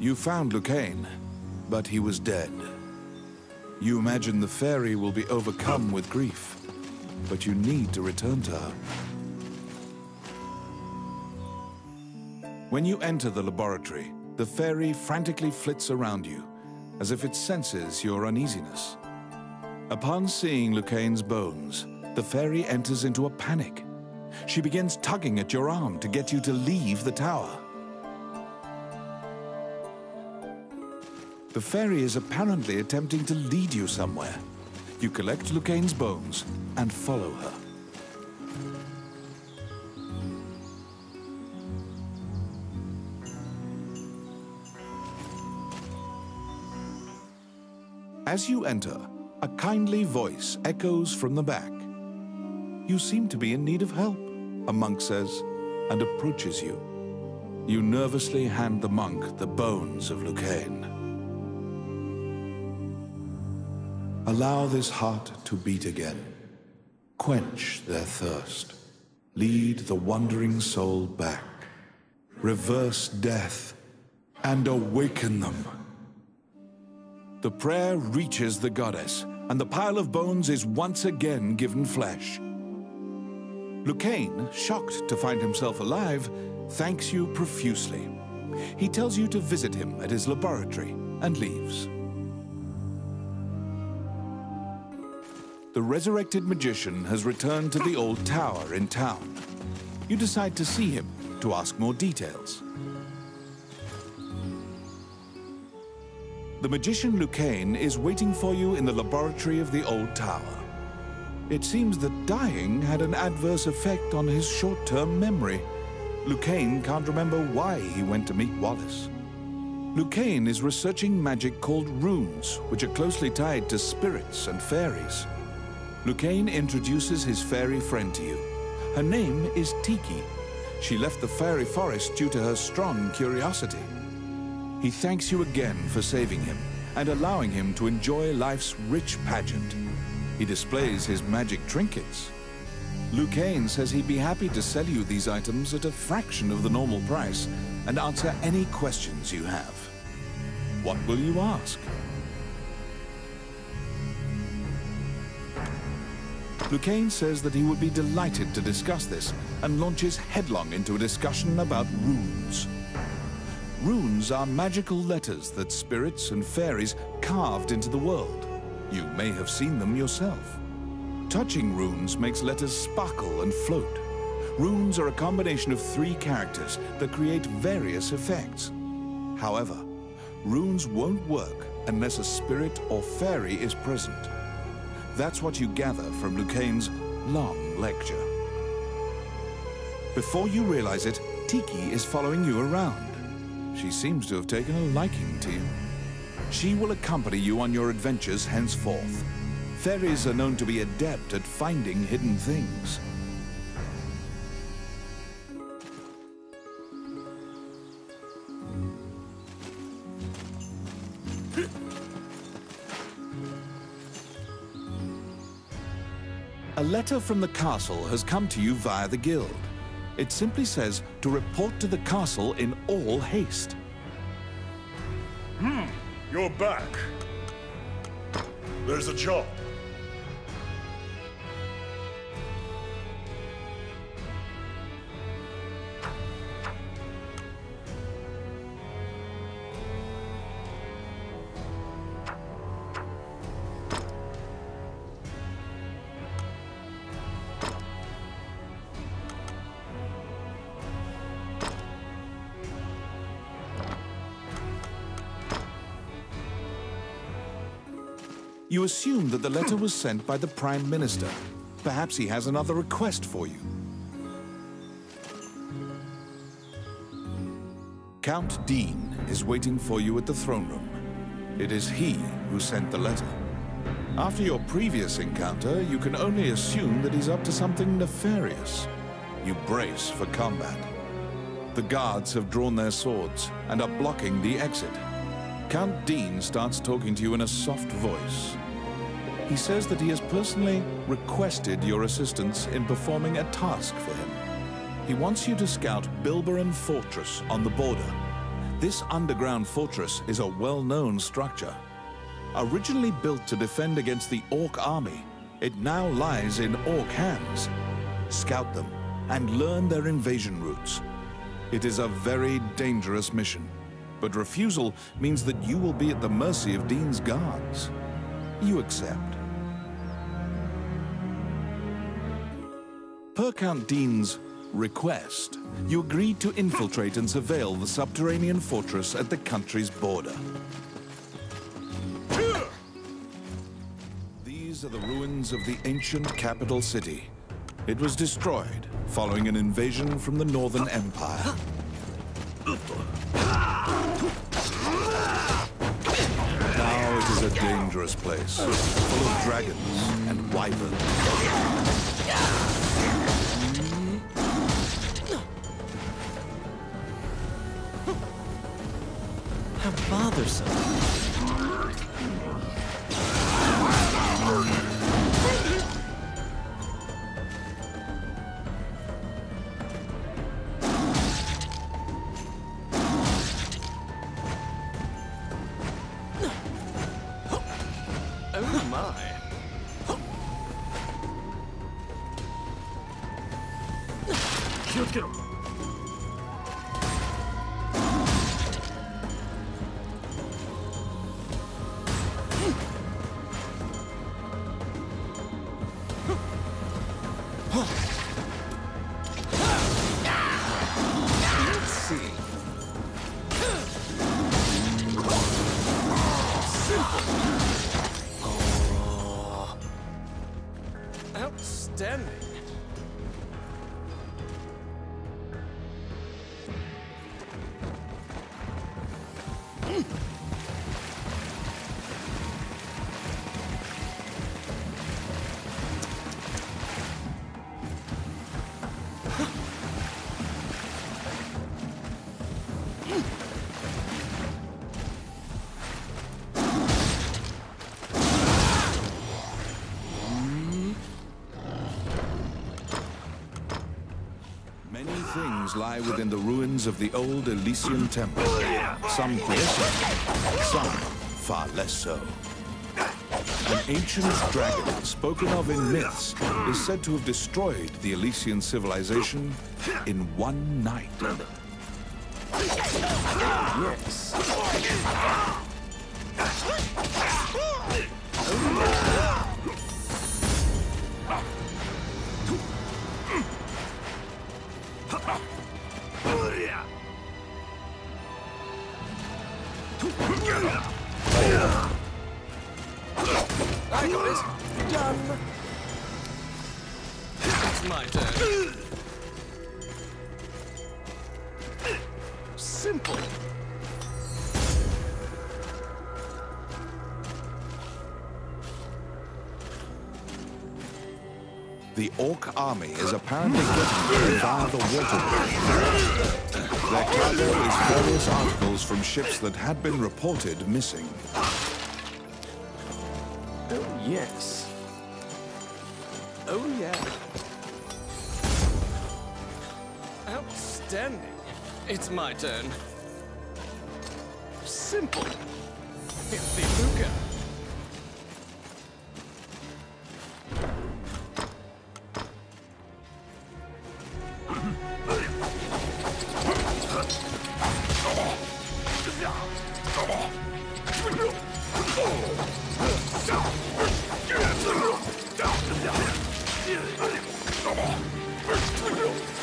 You found Lucain, but he was dead. You imagine the fairy will be overcome with grief, but you need to return to her. When you enter the laboratory, the fairy frantically flits around you, as if it senses your uneasiness. Upon seeing Lucain's bones, the fairy enters into a panic. She begins tugging at your arm to get you to leave the tower. The fairy is apparently attempting to lead you somewhere. You collect Lucain's bones and follow her. As you enter, a kindly voice echoes from the back. You seem to be in need of help, a monk says, and approaches you. You nervously hand the monk the bones of Lucain. Allow this heart to beat again. Quench their thirst. Lead the wandering soul back. Reverse death and awaken them. The prayer reaches the goddess, and the pile of bones is once again given flesh. Lucain, shocked to find himself alive, thanks you profusely. He tells you to visit him at his laboratory and leaves. The resurrected magician has returned to the old tower in town. You decide to see him to ask more details. The magician Lucain is waiting for you in the laboratory of the old tower. It seems that dying had an adverse effect on his short-term memory. Lucain can't remember why he went to meet Wallace. Lucain is researching magic called runes, which are closely tied to spirits and fairies. Lucain introduces his fairy friend to you. Her name is Tiki. She left the fairy forest due to her strong curiosity. He thanks you again for saving him and allowing him to enjoy life's rich pageant. He displays his magic trinkets. Lucain says he'd be happy to sell you these items at a fraction of the normal price and answer any questions you have. What will you ask? Lucain says that he would be delighted to discuss this and launches headlong into a discussion about runes. Runes are magical letters that spirits and fairies carved into the world. You may have seen them yourself. Touching runes makes letters sparkle and float. Runes are a combination of three characters that create various effects. However, runes won't work unless a spirit or fairy is present. That's what you gather from Lucain's long lecture. Before you realize it, Tiki is following you around. She seems to have taken a liking to you. She will accompany you on your adventures henceforth. Fairies are known to be adept at finding hidden things. A letter from the castle has come to you via the guild. It simply says to report to the castle in all haste. Hmm, you're back. There's a job. You assume that the letter was sent by the Prime Minister. Perhaps he has another request for you. Count Dean is waiting for you at the throne room. It is he who sent the letter. After your previous encounter, you can only assume that he's up to something nefarious. You brace for combat. The guards have drawn their swords and are blocking the exit. Count Dean starts talking to you in a soft voice. He says that he has personally requested your assistance in performing a task for him. He wants you to scout Bilberin Fortress on the border. This underground fortress is a well-known structure. Originally built to defend against the Orc army, it now lies in Orc hands. Scout them and learn their invasion routes. It is a very dangerous mission, but refusal means that you will be at the mercy of Dean's guards. You accept. Per Count Dean's request, you agreed to infiltrate and surveil the subterranean fortress at the country's border. These are the ruins of the ancient capital city. It was destroyed following an invasion from the Northern Empire. Now it is a dangerous place, full of dragons and wyverns. How bothersome. Things lie within the ruins of the old Elysian Temple. Some quiescent, some far less so. An ancient dragon, spoken of in myths, is said to have destroyed the Elysian civilization in one night. Yes. The Orc army is apparently getting there via the waterway. Their cargo is various articles from ships that had been reported missing. Oh, yes. Oh, yeah. Outstanding. It's my turn. Simple. Filthy Luca. Filthy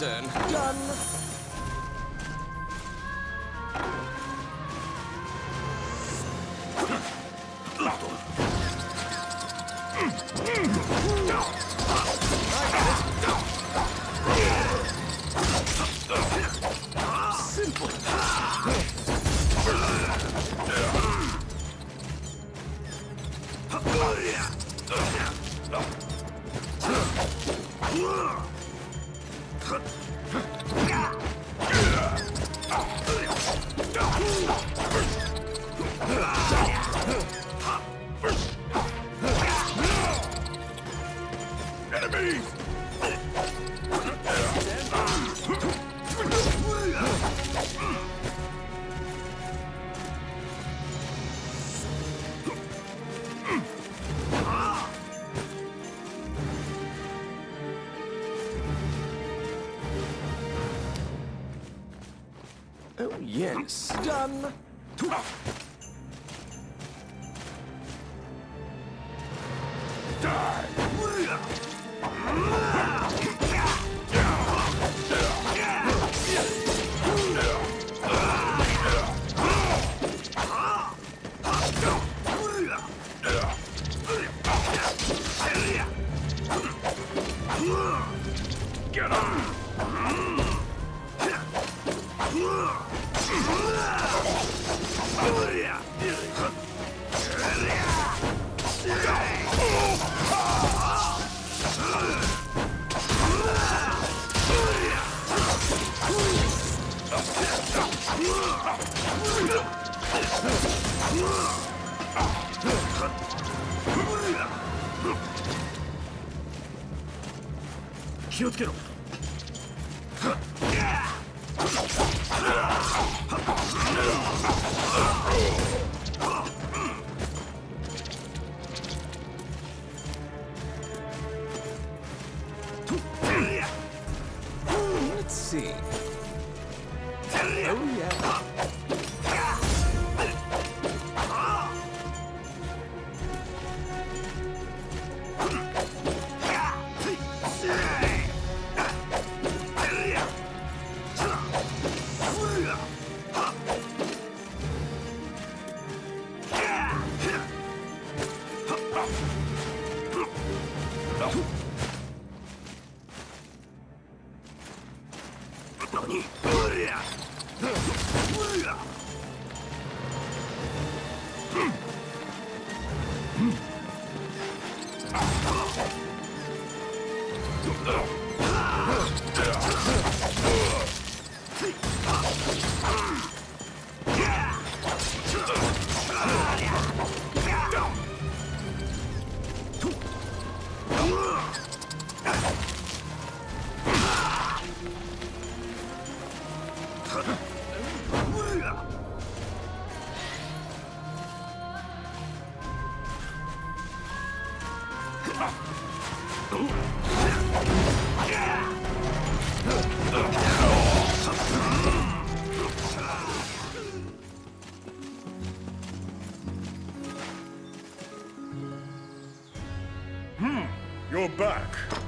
turn. Done. Oh, yes. Done. Get him! 気をつけろ。Let's see. Hmm, you're back.